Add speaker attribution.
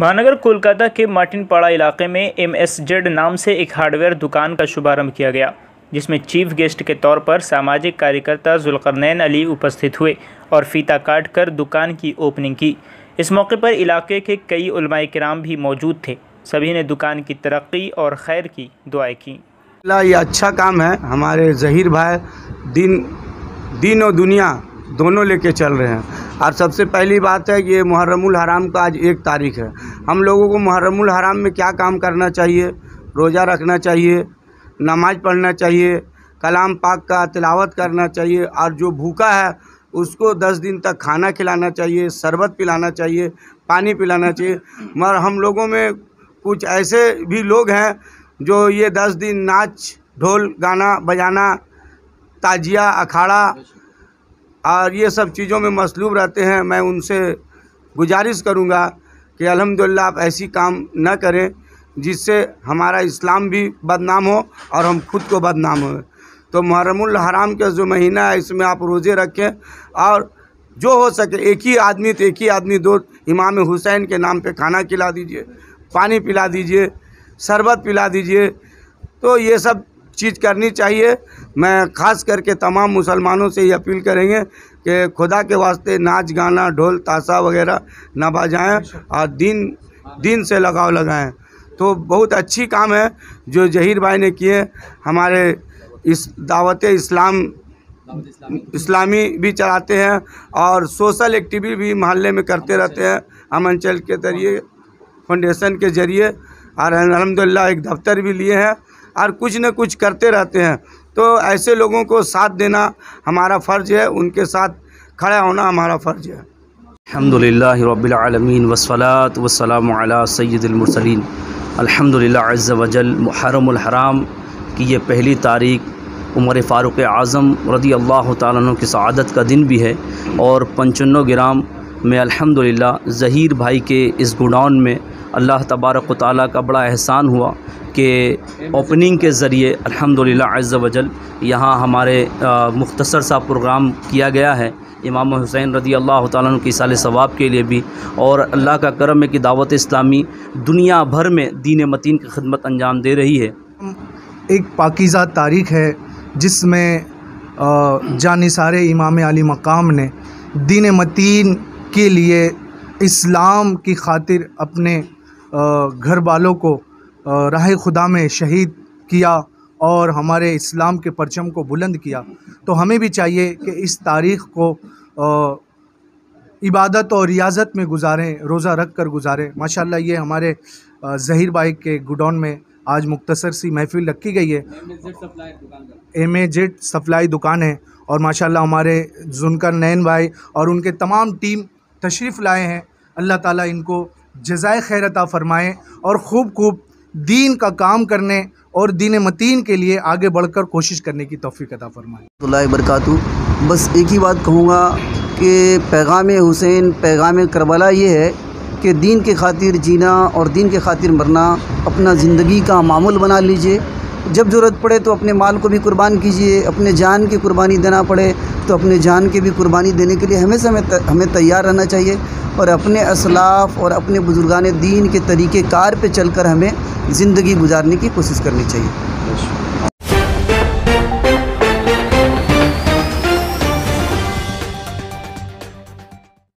Speaker 1: महानगर कोलकाता के मार्टिनपाड़ा इलाके में एम एस जेड नाम से एक हार्डवेयर दुकान का शुभारंभ किया गया, जिसमें चीफ गेस्ट के तौर पर सामाजिक कार्यकर्ता जुल्करनैन अली उपस्थित हुए और फीता काट कर दुकान की ओपनिंग की। इस मौके पर इलाके के कई उलमाए किराम भी मौजूद थे। सभी ने दुकान की तरक्की और खैर की दुआएँ की।
Speaker 2: ये अच्छा काम है। हमारे जहीर भाई, दिन दिन और दुनिया दोनों लेके चल रहे हैं। और सबसे पहली बात है ये मुहर्रमुल हराम का आज एक तारीख है। हम लोगों को मुहर्रमुल हराम में क्या काम करना चाहिए? रोज़ा रखना चाहिए, नमाज़ पढ़ना चाहिए, कलाम पाक का तिलावत करना चाहिए, और जो भूखा है उसको दस दिन तक खाना खिलाना चाहिए, शरबत पिलाना चाहिए, पानी पिलाना चाहिए। मगर हम लोगों में कुछ ऐसे भी लोग हैं जो ये दस दिन नाच, ढोल गाना, बजाना, ताजिया, अखाड़ा और ये सब चीज़ों में मसलूब रहते हैं, मैं उनसे गुजारिश करूँगा कि अल्हम्दुलिल्लाह आप ऐसी काम न करें जिससे हमारा इस्लाम भी बदनाम हो और हम खुद को बदनाम हो। तो मुहर्रमुल हराम का जो महीना है, इसमें आप रोज़े रखें और जो हो सके, एक ही आदमी तो एक ही आदमी दो, इमाम हुसैन के नाम पे खाना खिला दीजिए, पानी पिला दीजिए, शरबत पिला दीजिए। तो ये सब चीज़ करनी चाहिए। मैं ख़ास करके तमाम मुसलमानों से ये अपील करेंगे कि खुदा के वास्ते नाच, गाना, ढोल, ताशा वगैरह न बजाएँ और दिन दिन से लगाव लगाएँ। तो बहुत अच्छी काम है जो जहीर भाई ने किए। हमारे इस दावत इस्लाम, इस्लामी भी चलाते हैं और सोशल एक्टिविटी भी मोहल्ले में करते रहते हैं। हम अंचल के ज़रिए, फाउंडेशन के ज़रिए और अलहमदिल्ला एक दफ्तर भी लिए हैं। और कुछ न कुछ करते रहते हैं। तो ऐसे लोगों को साथ देना हमारा फ़र्ज़ है, उनके साथ खड़ा होना हमारा फ़र्ज़ है।
Speaker 3: अलहमदिल्ला रबालमीन वसलात वसलाम सैदमरसलिन अलहमदिल्ला अज़्ज़ वजल मुहर्रम की ये पहली तारीख उमर फ़ारूक आज़म रदी अल्लाह तु की सआदत का दिन भी है। और पंचन्नो ग्राम में अल्हम्दुलिल्लाह ज़हीर भाई के इस गोडाउन में अल्लाह तबारक ताली का बड़ा एहसान हुआ कि ओपनिंग के ज़रिए, अल्हम्दुलिल्लाह अज़्ज़ वजल यहाँ हमारे मुख्तसर सा प्रोग्राम किया गया है, इमाम हुसैन रदी अल्लाह तु साल सवाब के लिए भी, और अल्लाह का करम है कि दावत इस्लामी दुनिया भर में दीन मतीन की खदमत अंजाम दे रही है।
Speaker 4: एक पाकिज़ा तारीख़ है, जिसमें जानिसार इमाम अली मकाम ने दीन मतीन के लिए इस्लाम की खातिर अपने घर वालों को राह खुदा में शहीद किया और हमारे इस्लाम के परचम को बुलंद किया। तो हमें भी चाहिए कि इस तारीख़ को इबादत और रियाजत में गुजारें, रोज़ा रख कर गुजारें। माशाल्लाह, ये हमारे ज़हीर भाई के गुडाउन में आज मुख्तसर सी महफिल रखी गई है। एम ए जेड सप्लाई दुकान है और माशाल्लाह हमारे जुनकर नैन भाई और उनके तमाम टीम तशरीफ़ लाए हैं। अल्लाह ताला इनको जजाय खैरता फ़रमाएँ और खूब खूब दीन का काम करने और दीन मतीन के लिए आगे बढ़कर कोशिश करने की तोफ़ी अता फरमाए।
Speaker 5: बरकत बस एक ही बात कहूँगा कि पैगाम हुसैन, पैगाम करबला ये है कि दीन के खातिर जीना और दीन के खातिर मरना अपना ज़िंदगी का मामूल बना लीजिए। जब ज़रूरत पड़े तो अपने माल को भी कुर्बान कीजिए, अपने जान की कुर्बानी देना पड़े तो अपने जान की भी कुर्बानी देने के लिए हमेशा हमें हमें तैयार रहना चाहिए। और अपने असलाफ़ और अपने बुज़ुर्गान दीन के तरीक़े कार पर चल कर हमें ज़िंदगी गुजारने की कोशिश करनी चाहिए।